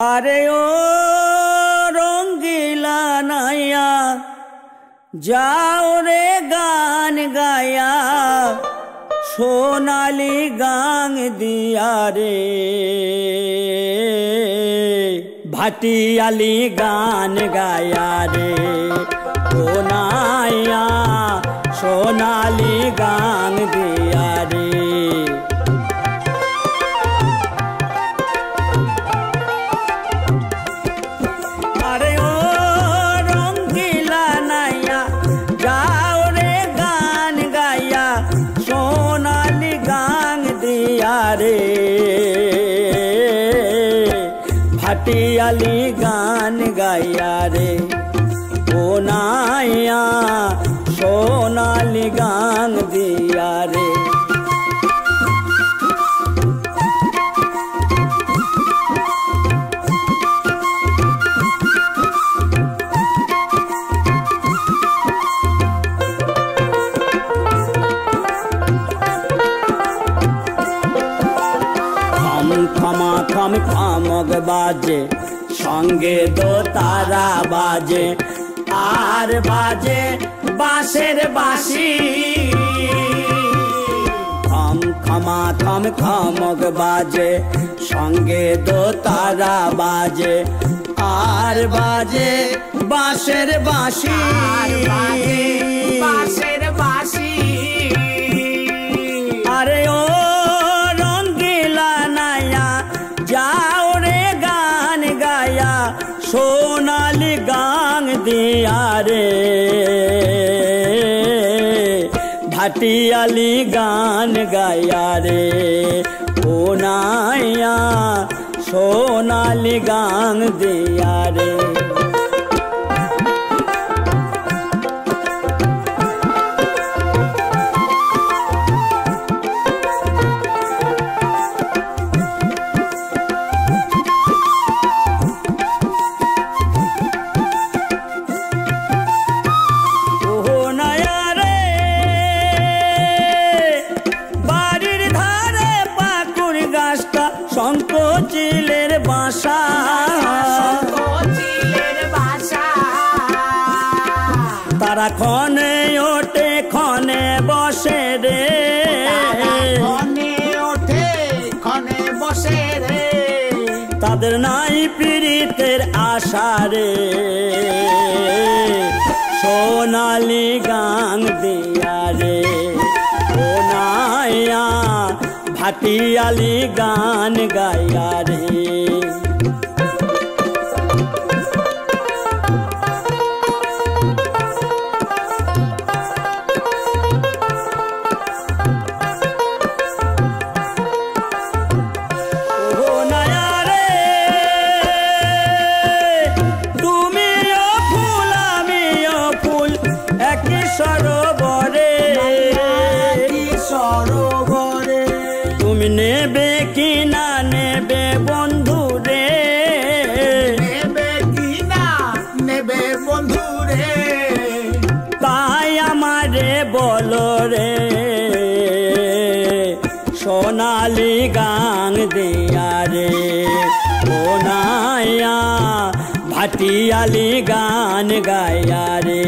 আরে ও রঙ্গিলা নাইয়া, যাও রে গান গায়া সোনালি গাং দিয়া রে। ভাটিয়ালি গান গায়া রে সোনাইয়া সোনালি গান দিয়া রে। ভাটিয়ালি গান গাইয়া রে ও নাইয়া সোনালি গান দিয়া রে থম থমা থম থমক বাজে, সঙ্গে দো তারা বাজে। আর বাজে বাঁশের বাঁশি। থম খমা থম খমক বাজে, সঙ্গে দো তারা বাজে। আর বাজে বাঁশের বাঁশি। বাঁশের গান দিয়া রে ভাটিয়ালি গান গায়া রে। ও নাইয়া সোনালি গান দিয়া শঙ্কচিলের বাসা। বাসা। তারা ক্ষণে ওঠে ক্ষণে বসে রে। খনে ওঠে খনে বসে রে। তাদের নাই পীড়িতের আশা রে। সোনালি গান দিয়া রে। ভাটিয়ালি গান গাইয়া রে বলো রে। সোনালি গান দিয়া রে। ও নাইয়া ভাটিয়ালি গান গায়া রে।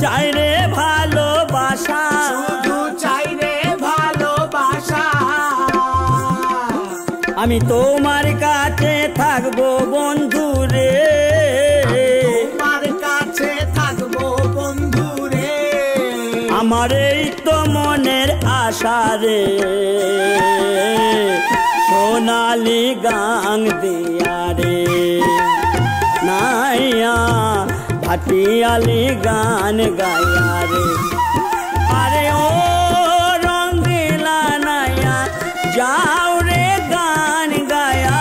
চাই রে ভালোবাসা। শুধু চাই রে ভালোবাসা। আমি তোমার কাছে থাকব বন্ধু রে। তোমার কাছে থাকব বন্ধু রে। আমার এই তো মনের আশা রে। সোনালি গান দিয়া রে। নাইয়া ভাটিয়ালি গান গায়া রে। আরে ও রঙ্গিলা নাইয়া যাও রে গান গায়া,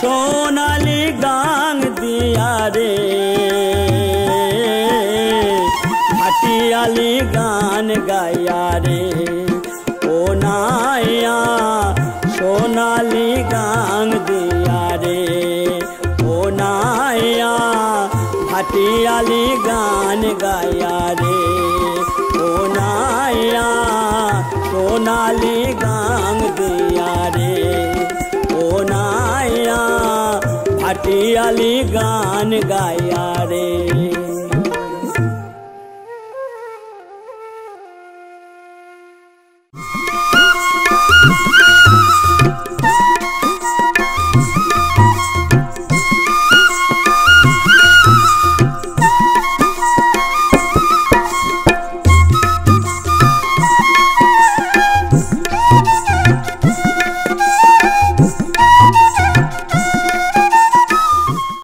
সোনালি গাং দিয়া রে। ভাটিয়ালি গান গাইয়া রে, ও নাইয়া সোনালি গাং দিয়া রে। ও নাইয়া ভাটিয়ালি গান গাইয়া রে ও নাইয়া সোনালি গাং দিয়া রে ও নাইয়া ভাটিয়ালি গান গাইয়া রে